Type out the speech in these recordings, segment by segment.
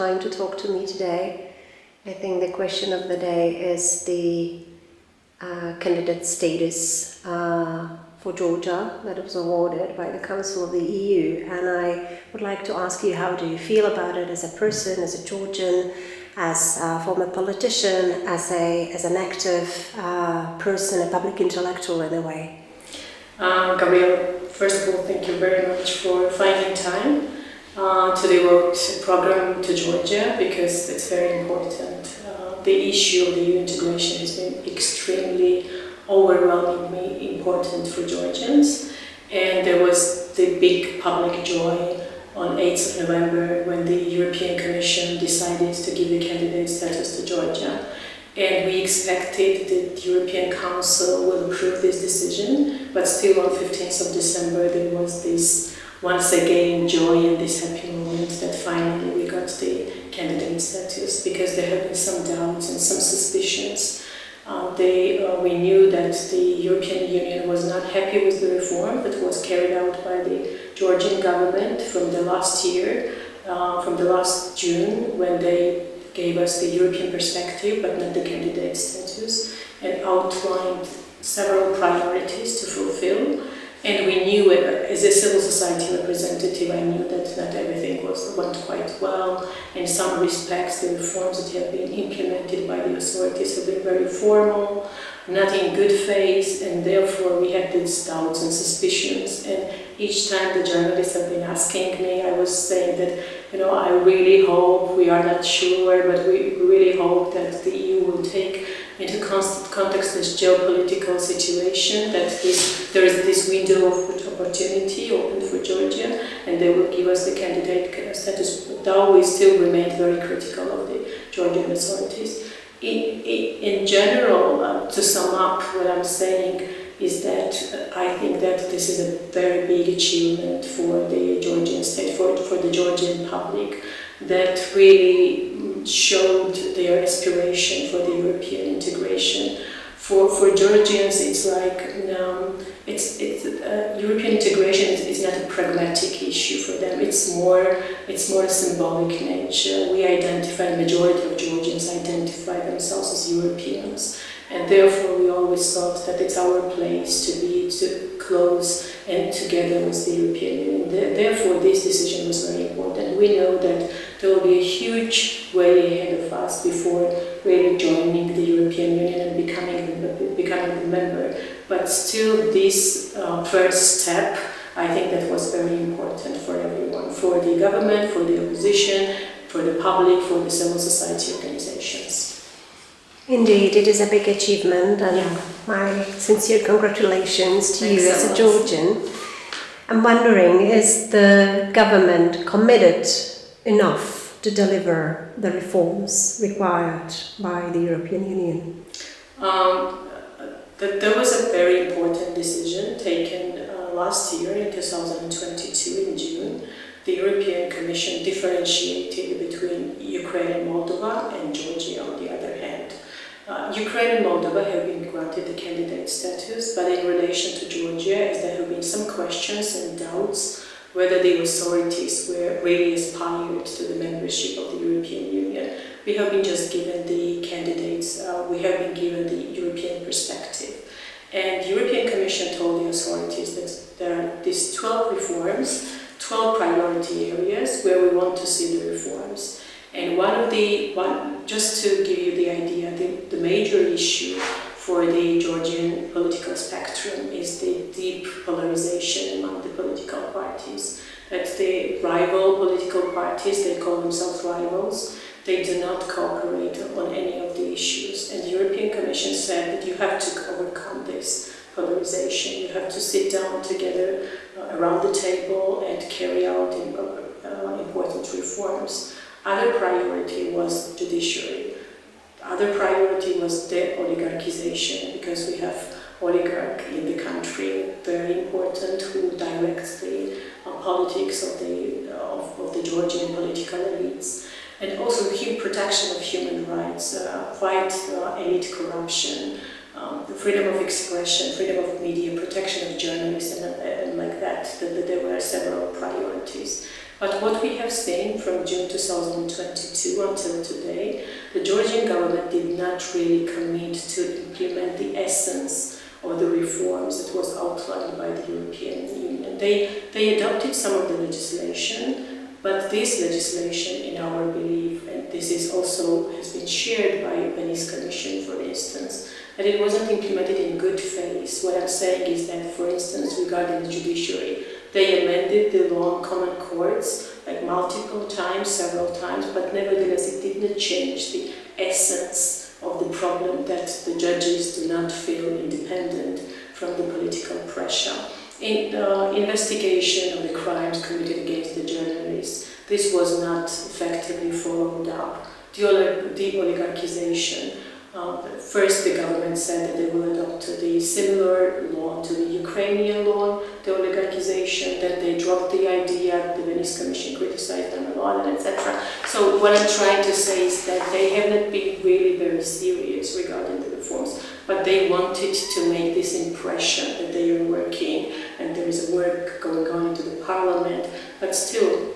time to talk to me today. I think the question of the day is the uh, candidate status uh, for Georgia that was awarded by the Council of the EU. And I would like to ask you how do you feel about it as a person, as a Georgian, as a former politician, as, a, as an active uh, person, a public intellectual in a way? Uh, Gabriel, first of all, thank you very much for finding time uh, to devote a program to Georgia because it's very important. Uh, the issue of the EU integration has been extremely overwhelmingly important for Georgians. And there was the big public joy on 8th of November when the European Commission decided to give the candidate status to Georgia. And we expected that the European Council will approve this decision, but still on 15th of December there was this once again joy and this happy moment that finally we got the candidate status because there had been some doubts and some suspicions uh, they, uh, we knew that the European Union was not happy with the reform that was carried out by the Georgian government from the last year, uh, from the last June, when they gave us the European perspective but not the candidate status, and outlined several priorities to fulfill. And we knew, as a civil society representative, I knew that not everything was went quite well. In some respects, the reforms that have been implemented by the authorities have been very formal, not in good faith, and therefore we had these doubts and suspicions. And each time the journalists have been asking me, I was saying that, you know, I really hope, we are not sure, but we really hope that the EU will take into context this geopolitical situation that this, there is this window of opportunity open for Georgia and they will give us the candidate status, though we still remain very critical of the Georgian authorities. In, in, in general, uh, to sum up what I'm saying, is that uh, I think that this is a very big achievement for the Georgian state, for, for the Georgian public, that really showed their aspiration for the European integration. For, for Georgians, it's like um, it's, it's uh, European integration is, is, not a pragmatic issue for them. It's more it's more symbolic nature. We identify the majority of Georgians identify themselves as Europeans, and therefore we always thought that it's our place to be to close and together with the European Union. Therefore, this decision was very important. We know that there will be a huge way ahead of us before really joining the European Union and becoming, becoming a member. But still, this uh, first step, I think that was very important for everyone, for the government, for the opposition, for the public, for the civil society organizations. Indeed, it is a big achievement, and yeah. my sincere congratulations to Thanks you as a Georgian. I'm wondering, is the government committed enough to deliver the reforms required by the European Union? Um, there was a very important decision taken uh, last year in 2022 in June. The European Commission differentiated between Ukraine and Moldova and Georgia on the other hand. Uh, Ukraine and Moldova have been granted the candidate status, but in relation to Georgia, as there have been some questions and doubts whether the authorities were really aspired to the membership of the European Union. We have been just given the candidates, uh, we have been given the European perspective. And the European Commission told the authorities that there are these 12 reforms, 12 priority areas where we want to see the reforms. And one of the, one, just to give you the idea, the, the major issue for the Georgian political spectrum is the deep polarization among the political parties. That the rival political parties, they call themselves rivals, they do not cooperate on any of the issues. And the European Commission said that you have to overcome this polarization. You have to sit down together uh, around the table and carry out uh, important reforms. Other priority was judiciary other priority was de-oligarchization because we have oligarch in the country, very important, who directs the uh, politics of the, of, of, the Georgian political elites. And also protection of human rights, uh, fight uh, elite corruption, um, freedom of expression, freedom of media, protection of journalists, and, and like that, that, that there were several priorities. But what we have seen from June 2022 until today, the Georgian government did not really commit to implement the essence of the reforms that was outlined by the European Union. They, they adopted some of the legislation, but this legislation, in our belief, and this is also has been shared by the Venice Commission, for instance, that it wasn't implemented in good faith. What I'm saying is that, for instance, regarding the judiciary, they amended the law on common courts like multiple times, several times, but nevertheless it did not change the essence of the problem that the judges do not feel independent from the political pressure. In uh, investigation of the crimes committed against the journalists, this was not effectively followed up. The, oligarchization um, first, the government said that they will adopt the similar law to the Ukrainian law, de-oligarchization, that they dropped the idea, the Venice Commission criticized them a lot, and etc. So what I'm trying to say is that they have not been really very serious regarding the reforms, but they wanted to make this impression that they are working and there is a work going on into the parliament, but still,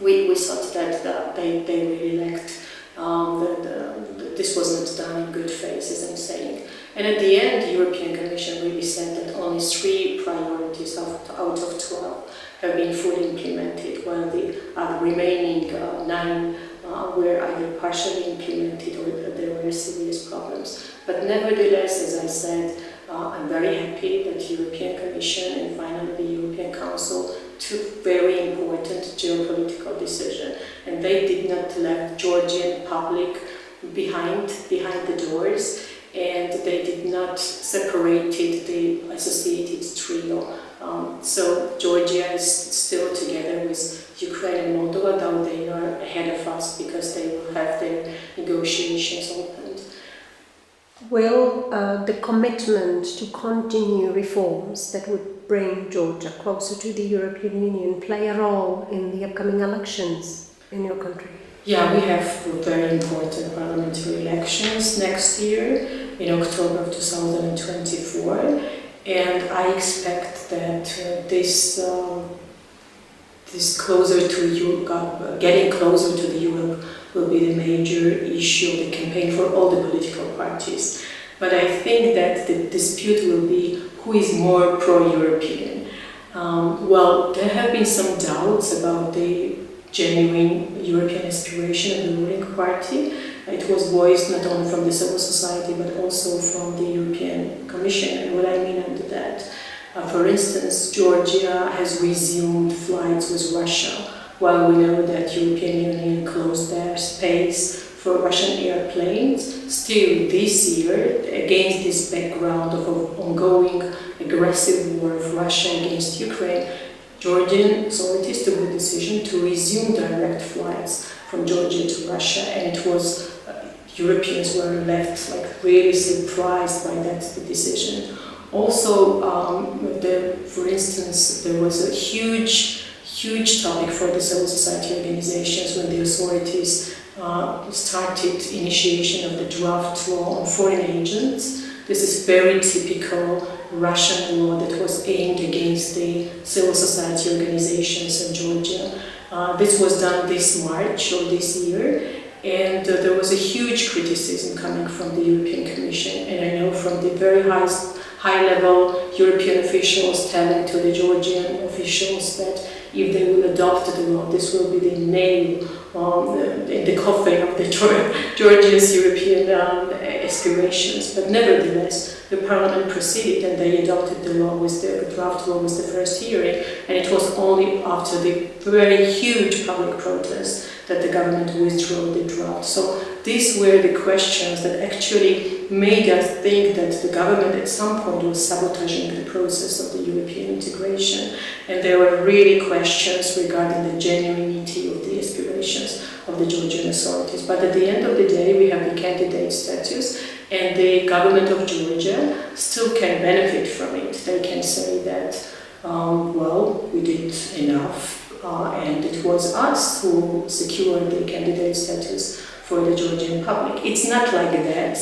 we, we thought that, that they, they really lacked um, the, the, this wasn't done in good faith, as I'm saying. And at the end, the European Commission really said that only three priorities out, out of 12 have been fully implemented, while the uh, remaining uh, nine uh, were either partially implemented or there were serious problems. But nevertheless, as I said, uh, I'm very happy that the European Commission and finally the European Council took very important geopolitical decision, and they did not let Georgian public behind behind the doors, and they did not separated the associated trio. Um, so Georgia is still together with Ukraine and Moldova, though they are ahead of us because they will have their negotiations opened. Will uh, the commitment to continue reforms that would bring Georgia closer to the European Union play a role in the upcoming elections in your country? Yeah, we have very important parliamentary elections next year in October of 2024, and I expect that uh, this um, this closer to Europe, uh, getting closer to the Europe will be the major issue of the campaign for all the political parties. But I think that the dispute will be who is more pro-European. Um, well, there have been some doubts about the genuine European aspiration of the ruling party. It was voiced not only from the civil society but also from the European Commission. And what I mean under that, uh, for instance, Georgia has resumed flights with Russia, while we know that European Union closed their space for Russian airplanes. Still, this year, against this background of an ongoing aggressive war of Russia against Ukraine, Georgian authorities took the decision to resume direct flights from Georgia to Russia, and it was uh, Europeans were left like really surprised by that decision. Also, um, the, for instance, there was a huge, huge topic for the civil society organizations when the authorities uh, started initiation of the draft law on foreign agents. This is very typical Russian law that was aimed against the civil society organizations in Georgia. Uh, this was done this March or this year, and uh, there was a huge criticism coming from the European Commission, and I know from the very highest, high-level European officials telling to the Georgian officials that if they will adopt the law, this will be the nail in the coffin of the Georgia's European um, aspirations. But nevertheless, the parliament proceeded and they adopted the law with the draft law was the first hearing, and it was only after the very huge public protest that the government withdrew the draft. So these were the questions that actually made us think that the government at some point was sabotaging the process of the European integration. And there were really questions regarding the genuinity of the aspirations of the Georgian authorities. But at the end of the day, we have the candidate status, and the government of Georgia still can benefit from it. They can say that, um, well, we did enough, uh, and it was us who secured the candidate status for the Georgian public. It's not like that.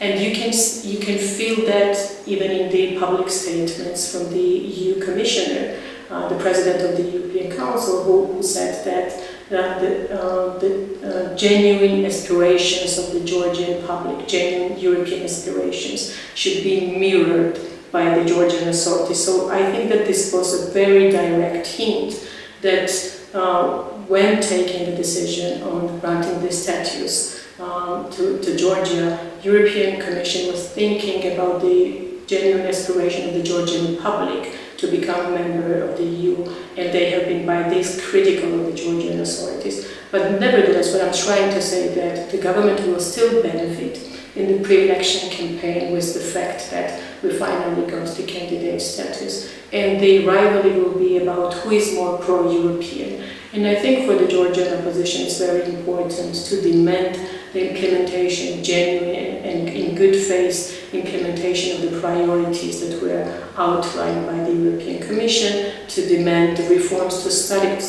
And you can, you can feel that even in the public statements from the EU Commissioner, uh, the President of the European Council, who, who said that uh, the, uh, the uh, genuine aspirations of the Georgian public, genuine European aspirations, should be mirrored by the Georgian authorities. So I think that this was a very direct hint that uh, when taking the decision on granting the status um, to, to Georgia, European Commission was thinking about the genuine aspiration of the Georgian public to become a member of the EU, and they have been by this critical of the Georgian authorities. But nevertheless, what I'm trying to say that the government will still benefit in the pre-election campaign with the fact that we finally got the candidate status, and the rivalry will be about who is more pro-European. And I think for the Georgian opposition, it's very important to demand the implementation, genuine and in good faith implementation of the priorities that were outlined by the European Commission, to demand the reforms to, study,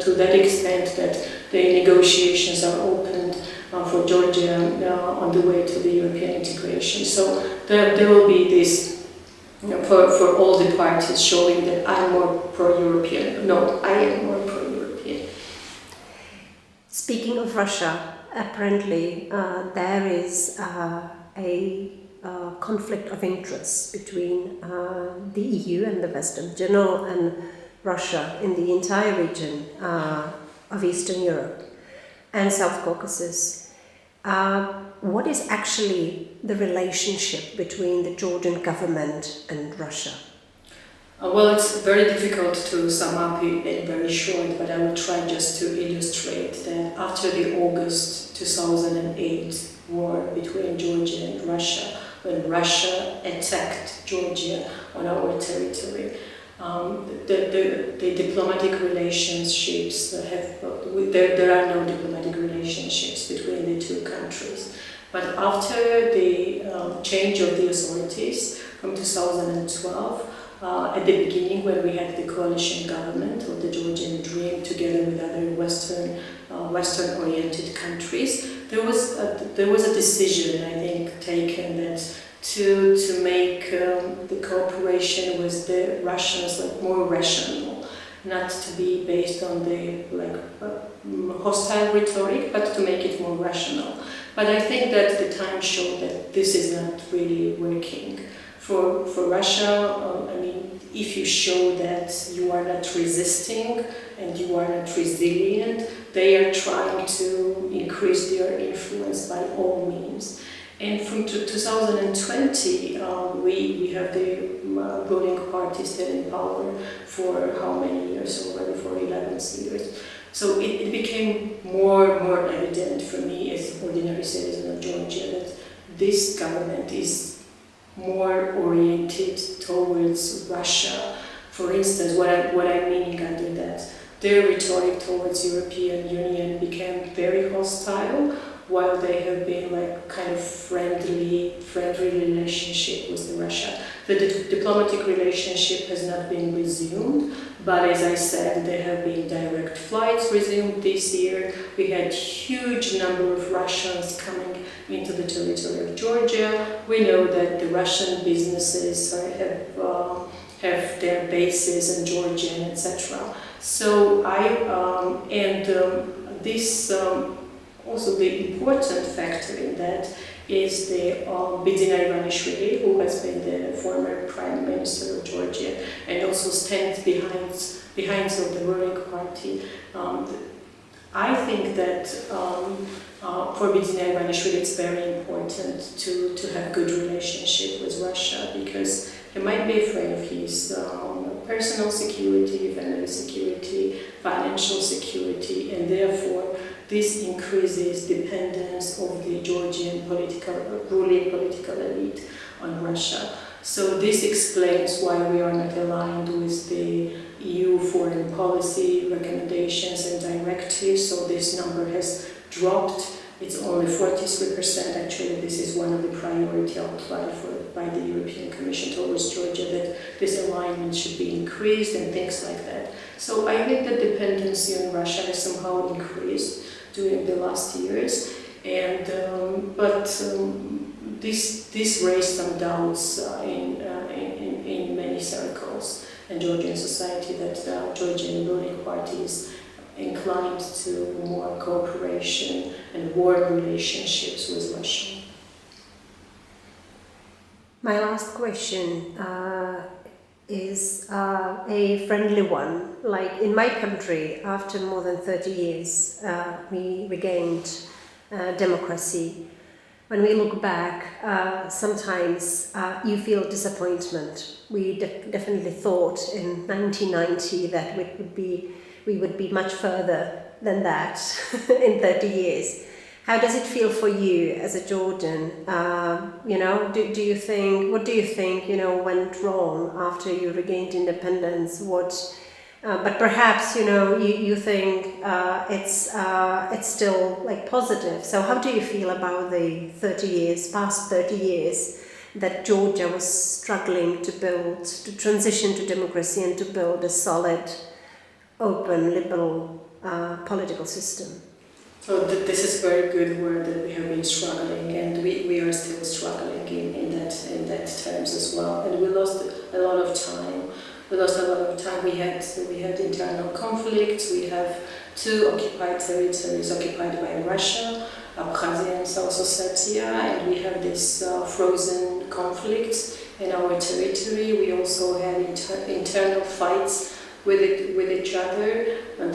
to that extent that the negotiations are opened uh, for Georgia uh, on the way to the European integration. So there, there will be this you know, for, for all the parties showing that I'm more pro-European. No, I am more pro-European. Speaking of Russia, apparently uh, there is uh, a uh, conflict of interest between uh, the EU and the Western General and Russia in the entire region uh, of Eastern Europe and South Caucasus. Uh, what is actually the relationship between the Georgian government and Russia? Uh, well, it's very difficult to sum up in very short, but I will try just to illustrate that after the August 2008 war between Georgia and Russia, when Russia attacked Georgia on our territory, um, the, the, the, diplomatic relationships have, there, there are no diplomatic relationships between the two countries. But after the um, change of the authorities from 2012, uh, at the beginning when we had the coalition government or the Georgian Dream together with other Western, uh, Western-oriented countries, there was a, there was a decision I think taken that to to make um, the cooperation with the Russians like more rational, not to be based on the like uh, hostile rhetoric, but to make it more rational. But I think that the time showed that this is not really working for, for Russia, um, I mean, if you show that you are not resisting and you are not resilient, they are trying to increase their influence by all means. And from 2020, um, we, we have the uh, ruling party still in power for how many years already? For 11 years. So it, it became more and more evident for me as ordinary citizen of Georgia that this government is more oriented towards Russia. For instance, what, I, what I'm meaning under that, their rhetoric towards European Union became very hostile, while they have been like kind of friendly, friendly relationship with Russia. The di diplomatic relationship has not been resumed, but as I said, there have been direct flights resumed this year. We had huge number of Russians coming into the territory of Georgia. We know that the Russian businesses have, uh, have their bases in Georgia, etc. So I, um, and um, this, um, also the important factor in that is the uh, Bidzina Ivanishvili, who has been the former prime minister of Georgia and also stands behind, behind the ruling party. Um, I think that um, uh, for Bidzina Ivanishvili it's very important to, to have good relationship with Russia because he might be afraid of his um, personal security, family security, financial security, and therefore this increases dependence of the Georgian political, ruling political elite on Russia. So this explains why we are not aligned with the EU foreign policy recommendations and directives. So this number has dropped. It's only 43%. Actually, this is one of the priority outlined for, by the European Commission towards Georgia that this alignment should be increased and things like that. So I think the dependency on Russia has somehow increased during the last years. And um, but um, this, this raised some doubts uh, in, uh, in, in, many circles in Georgian society that the Georgian ruling party is inclined to more cooperation and warm relationships with Russia. My last question uh, is uh, a friendly one. Like in my country, after more than 30 years, uh, we regained uh, democracy. When we look back, uh, sometimes uh, you feel disappointment. We de- definitely thought in 1990 that we would be we would be much further than that in 30 years. How does it feel for you as a Georgian? Uh, you know, do, do you think, what do you think, you know, went wrong after you regained independence? What, uh, but perhaps, you know, you, you think uh, it's, uh, it's still like positive. So how do you feel about the 30 years, past 30 years that Georgia was struggling to build, to transition to democracy and to build a solid, open, liberal uh, political system? So th- this is very good word that we have been struggling, and we, we are still struggling in, in that in that terms as well. And we lost a lot of time. We lost a lot of time. We had we had internal conflicts. We have two occupied territories occupied by Russia, Abkhazia and South Ossetia, and we have this uh, frozen conflict in our territory. We also had inter- internal fights with it with each other. And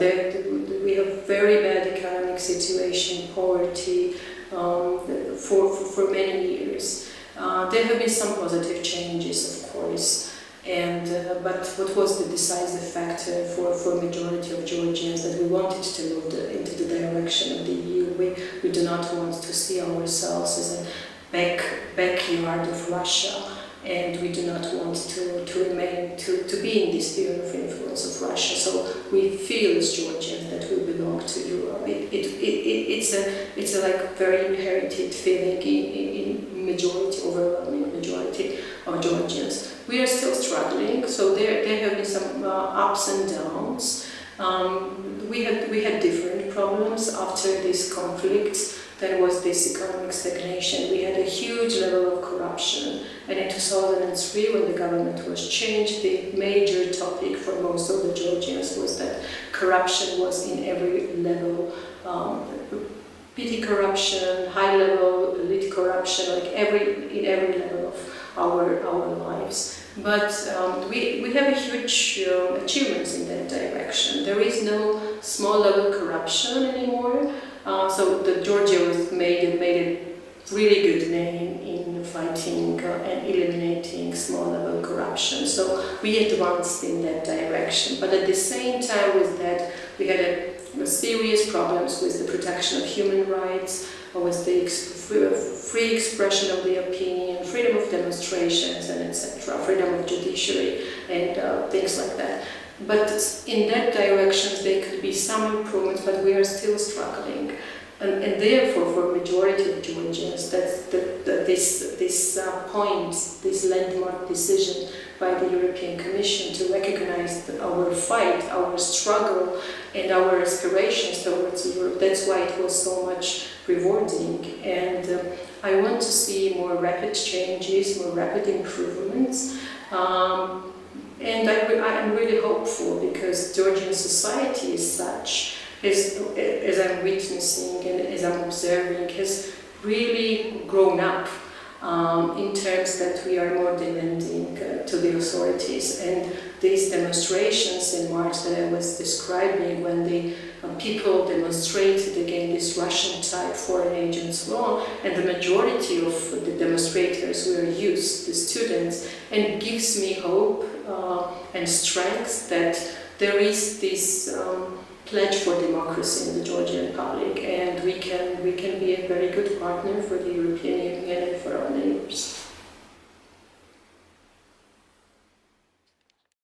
we have very bad economic situation, poverty um, for, for, for many years. Uh, there have been some positive changes, of course. And uh, but what was the decisive factor for for majority of Georgians that we wanted to move the, into the direction of the EU? We we do not want to see ourselves as a back backyard of Russia and we do not want to, to remain to, to be in this sphere of influence of Russia. So we feel as Georgians that we belong to Europe. It, it, it, it's a it's a like very inherited feeling in, in, majority, overwhelming majority of Georgians. We are still struggling, so there, there have been some uh, ups and downs. Um, we had we had different problems after these conflicts there was this economic stagnation. We had a huge level of corruption. And in 2003, when the government was changed, the major topic for most of the Georgians was that corruption was in every level. Um, petty corruption, high level elite corruption, like every in every level of our our lives. But um, we, we have a huge uh, achievements in that direction. There is no small level corruption anymore. Uh, so the Georgia was made made a really good name in fighting uh, and eliminating small level corruption. So we advanced in that direction. But at the same time with that, we had a, a serious problems with the protection of human rights, with the free expression of the opinion, freedom of demonstrations, and etc., freedom of judiciary, and uh, things like that. But in that direction, there could be some improvements, but we are still struggling. And, and therefore, for majority of Georgians, that's the, the, this, this uh, point, this landmark decision by the European Commission to recognize our fight, our struggle, and our aspirations towards Europe. That's why it was so much rewarding. And uh, I want to see more rapid changes, more rapid improvements. Um, and I, am really hopeful because Georgian society is such, as, as I'm witnessing and as I'm observing, has really grown up um, in terms that we are more demanding uh, to the authorities. And these demonstrations in March that I was describing, when the uh, people demonstrated against this Russian-type foreign agents law, and the majority of the demonstrators were youth, the students, and gives me hope and strength that there is this um, pledge for democracy in the Georgian Republic, and we can we can be a very good partner for the European Union and for our.